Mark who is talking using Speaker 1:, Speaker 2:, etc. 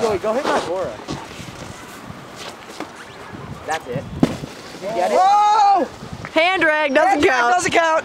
Speaker 1: Joey, go hit my Bora. That's it. Did you get it?
Speaker 2: Whoa!
Speaker 3: Hand drag doesn't count.
Speaker 2: Doesn't count.